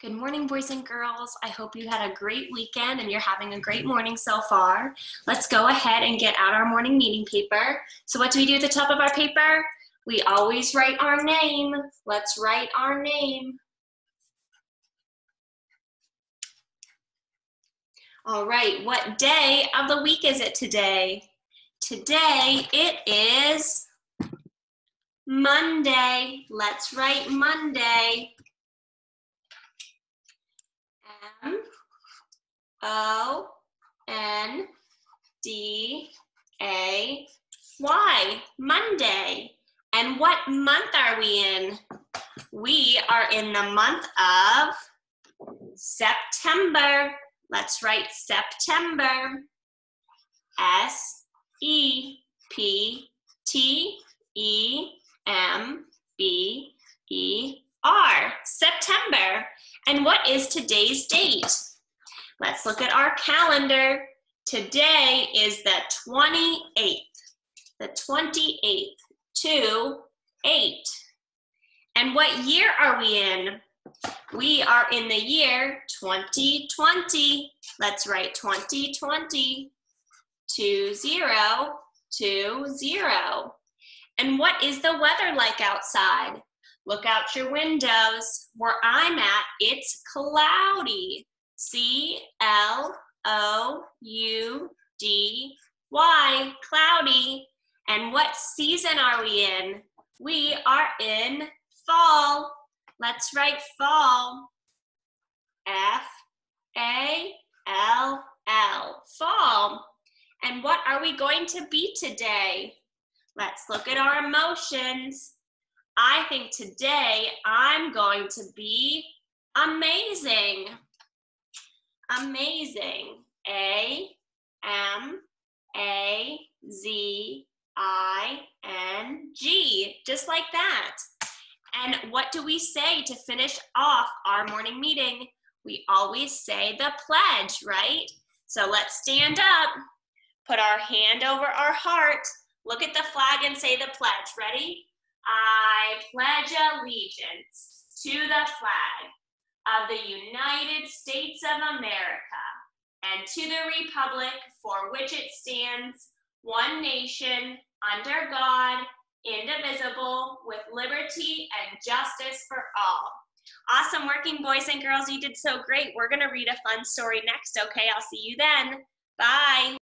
Good morning, boys and girls. I hope you had a great weekend and you're having a great morning so far. Let's go ahead and get out our morning meeting paper. So what do we do at the top of our paper? We always write our name. Let's write our name. All right, what day of the week is it today? Today it is Monday. Let's write Monday. M O N D A Y, Monday. And what month are we in? We are in the month of September. Let's write September. S E P T E M B E R, September. And what is today's date? Let's look at our calendar. Today is the 28th. The 28th, 2, 8. And what year are we in? We are in the year 2020. Let's write 2020. 2, 0, 2, 0. And what is the weather like outside? Look out your windows. Where I'm at, it's cloudy. C L O U D Y, cloudy. And what season are we in? We are in fall. Let's write fall. F A L L, fall. And what are we going to be today? Let's look at our emotions. I think today I'm going to be amazing. Amazing. A M A Z I N G. Just like that. And what do we say to finish off our morning meeting? We always say the pledge, right? So let's stand up, put our hand over our heart, look at the flag, and say the pledge. Ready? I pledge allegiance to the flag of the United States of America and to the republic for which it stands, one nation, under God, indivisible, with liberty and justice for all. Awesome working, boys and girls. You did so great. We're going to read a fun story next, okay? I'll see you then. Bye.